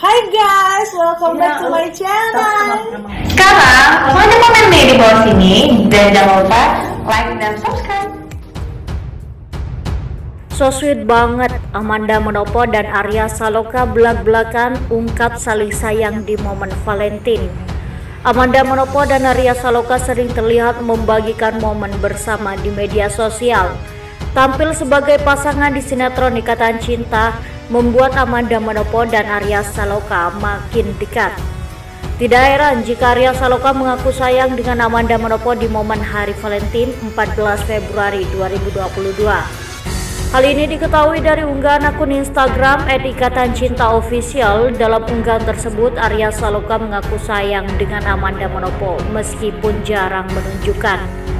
Hai guys, welcome back to my channel. Sekarang, langsung aja komen nih di bawah sini dan jangan lupa like dan subscribe. So sweet banget Amanda Manopo dan Arya Saloka belak-belakan ungkap saling sayang di momen Valentine. Amanda Manopo dan Arya Saloka sering terlihat membagikan momen bersama di media sosial. Tampil sebagai pasangan di sinetron Ikatan Cinta membuat Amanda Manopo dan Arya Saloka makin dekat. Tidak heran jika Arya Saloka mengaku sayang dengan Amanda Manopo di momen Hari Valentine 14 Februari 2022. Hal ini diketahui dari unggahan akun Instagram @ikatan cinta official. Dalam unggahan tersebut, Arya Saloka mengaku sayang dengan Amanda Manopo meskipun jarang menunjukkan.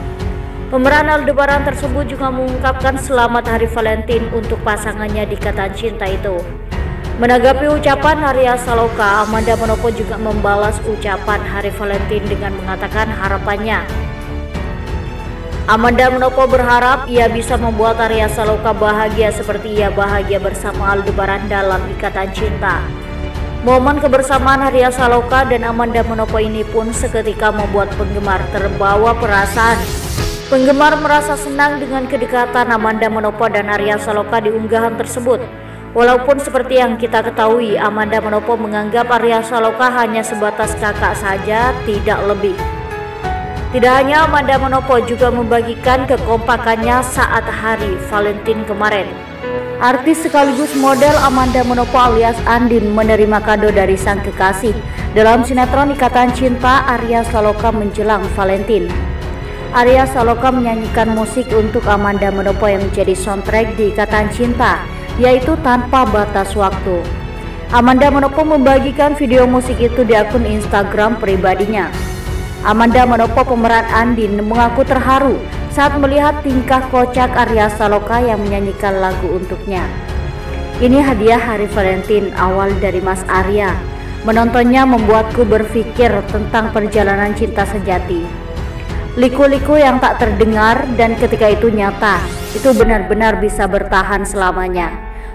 Pemeran Aldebaran tersebut juga mengungkapkan selamat Hari Valentine untuk pasangannya di Ikatan Cinta itu. Menanggapi ucapan Arya Saloka, Amanda Manopo juga membalas ucapan Hari Valentine dengan mengatakan harapannya Amanda Manopo berharap ia bisa membuat Arya Saloka bahagia seperti ia bahagia bersama Aldebaran dalam ikatan cinta. Momen kebersamaan Arya Saloka dan Amanda Manopo ini pun seketika membuat penggemar terbawa perasaan. Penggemar merasa senang dengan kedekatan Amanda Manopo dan Arya Saloka di unggahan tersebut. Walaupun seperti yang kita ketahui, Amanda Manopo menganggap Arya Saloka hanya sebatas kakak saja, tidak lebih. Tidak hanya Amanda Manopo juga membagikan kekompakannya saat hari Valentine kemarin. Artis sekaligus model Amanda Manopo alias Andin menerima kado dari sang kekasih dalam sinetron Ikatan Cinta Arya Saloka menjelang Valentine. Arya Saloka menyanyikan musik untuk Amanda Manopo yang menjadi soundtrack di Ikatan Cinta, yaitu Tanpa Batas Waktu. Amanda Manopo membagikan video musik itu di akun Instagram pribadinya. Amanda Manopo pemeran Andin mengaku terharu saat melihat tingkah kocak Arya Saloka yang menyanyikan lagu untuknya. Ini hadiah hari Valentine awal dari Mas Arya. Menontonnya membuatku berpikir tentang perjalanan cinta sejati. Liku-liku yang tak terdengar dan ketika itu nyata, itu benar-benar bisa bertahan selamanya.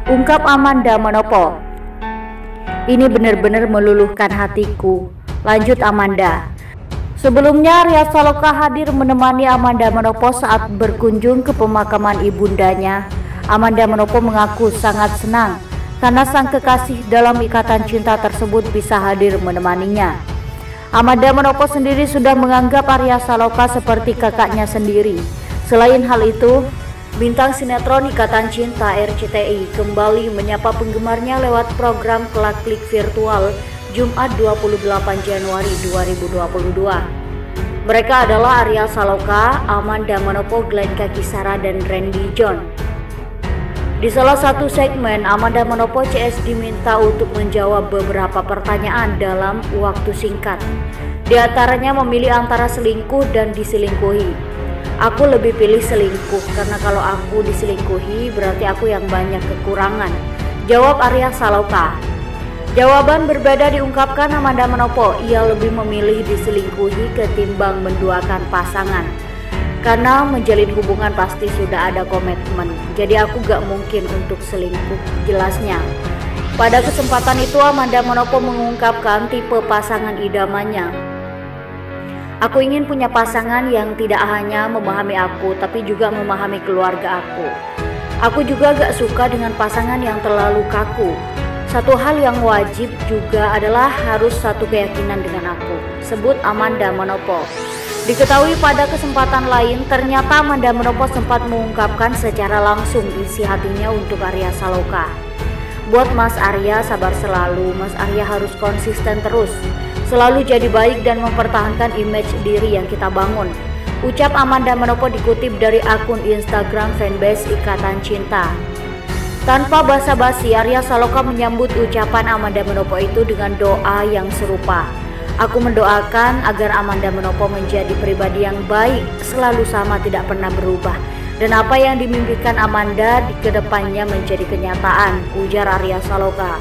Ungkap Amanda Manopo. Ini benar-benar meluluhkan hatiku. Lanjut Amanda. Sebelumnya Arya Saloka hadir menemani Amanda Manopo saat berkunjung ke pemakaman ibundanya. Amanda Manopo mengaku sangat senang karena sang kekasih dalam ikatan cinta tersebut bisa hadir menemaninya. Amanda Manopo sendiri sudah menganggap Arya Saloka seperti kakaknya sendiri. Selain hal itu, bintang sinetron Ikatan Cinta RCTI kembali menyapa penggemarnya lewat program Kelak Virtual Jumat 28 Januari 2022. Mereka adalah Arya Saloka, Amanda Manopo, Glenn Kakisara, dan Randy John. Di salah satu segmen, Amanda Manopo CS diminta untuk menjawab beberapa pertanyaan dalam waktu singkat. Di antaranya memilih antara selingkuh dan diselingkuhi. Aku lebih pilih selingkuh karena kalau aku diselingkuhi berarti aku yang banyak kekurangan. Jawab Arya Saloka. Jawaban berbeda diungkapkan Amanda Manopo. Ia lebih memilih diselingkuhi ketimbang menduakan pasangan. Karena menjalin hubungan pasti sudah ada komitmen. Jadi aku gak mungkin untuk selingkuh, jelasnya. Pada kesempatan itu Amanda Manopo mengungkapkan tipe pasangan idamannya. Aku ingin punya pasangan yang tidak hanya memahami aku, tapi juga memahami keluarga aku. Aku juga gak suka dengan pasangan yang terlalu kaku. Satu hal yang wajib juga adalah harus satu keyakinan dengan aku. Sebut Amanda Manopo. Diketahui pada kesempatan lain, ternyata Amanda Manopo sempat mengungkapkan secara langsung isi hatinya untuk Arya Saloka. Buat Mas Arya sabar selalu, Mas Arya harus konsisten terus. Selalu jadi baik dan mempertahankan image diri yang kita bangun. Ucap Amanda Manopo dikutip dari akun Instagram fanbase Ikatan Cinta. Tanpa basa-basi, Arya Saloka menyambut ucapan Amanda Manopo itu dengan doa yang serupa. Aku mendoakan agar Amanda Manopo menjadi pribadi yang baik, selalu sama tidak pernah berubah. Dan apa yang dimimpikan Amanda di ke depannya menjadi kenyataan, ujar Arya Saloka.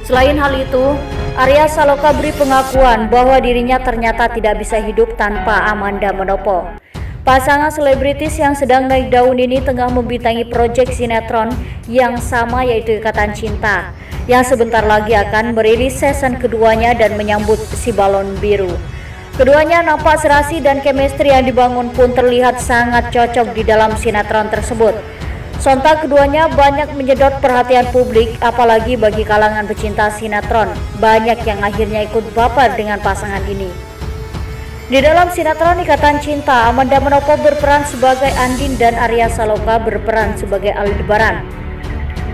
Selain hal itu, Arya Saloka beri pengakuan bahwa dirinya ternyata tidak bisa hidup tanpa Amanda Manopo. Pasangan selebritis yang sedang naik daun ini tengah membintangi proyek sinetron yang sama yaitu Ikatan Cinta. Yang sebentar lagi akan merilis season keduanya dan menyambut si balon biru. Keduanya nampak serasi dan chemistry yang dibangun pun terlihat sangat cocok di dalam sinetron tersebut. Sontak keduanya banyak menyedot perhatian publik apalagi bagi kalangan pecinta sinetron. Banyak yang akhirnya ikut baper dengan pasangan ini. Di dalam sinetron Ikatan Cinta, Amanda Manopo berperan sebagai Andin dan Arya Saloka berperan sebagai Aldebaran.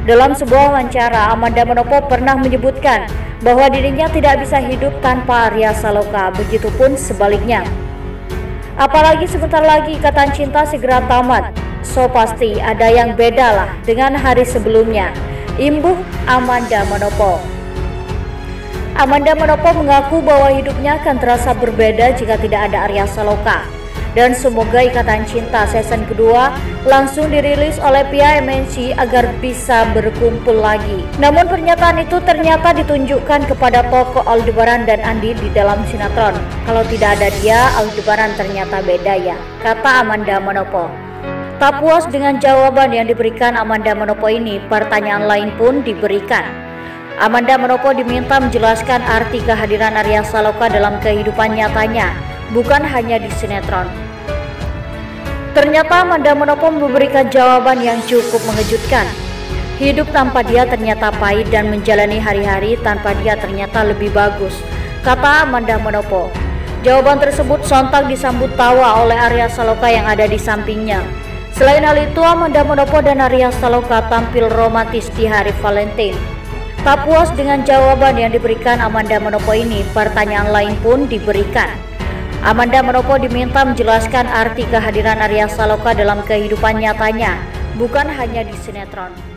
Dalam sebuah wawancara, Amanda Manopo pernah menyebutkan bahwa dirinya tidak bisa hidup tanpa Arya Saloka, begitupun sebaliknya. Apalagi sebentar lagi Ikatan Cinta segera tamat, So pasti ada yang beda lah dengan hari sebelumnya. Imbuh Amanda Manopo. Amanda Manopo mengaku bahwa hidupnya akan terasa berbeda jika tidak ada Arya Saloka. Dan semoga Ikatan Cinta season kedua langsung dirilis oleh pihak MNC agar bisa berkumpul lagi. Namun pernyataan itu ternyata ditunjukkan kepada tokoh Aldebaran dan Andi di dalam sinetron. Kalau tidak ada dia, Aldebaran ternyata beda ya, kata Amanda Manopo. Tak puas dengan jawaban yang diberikan Amanda Manopo ini, pertanyaan lain pun diberikan. Amanda Manopo diminta menjelaskan arti kehadiran Arya Saloka dalam kehidupan nyatanya, bukan hanya di sinetron. Ternyata Amanda Manopo memberikan jawaban yang cukup mengejutkan. Hidup tanpa dia ternyata pahit dan menjalani hari-hari tanpa dia ternyata lebih bagus, kata Amanda Manopo. Jawaban tersebut sontak disambut tawa oleh Arya Saloka yang ada di sampingnya. Selain hal itu, Amanda Manopo dan Arya Saloka tampil romantis di hari Valentine. Tak puas dengan jawaban yang diberikan Amanda Manopo ini, pertanyaan lain pun diberikan. Amanda Manopo diminta menjelaskan arti kehadiran Arya Saloka dalam kehidupan nyatanya, bukan hanya di sinetron.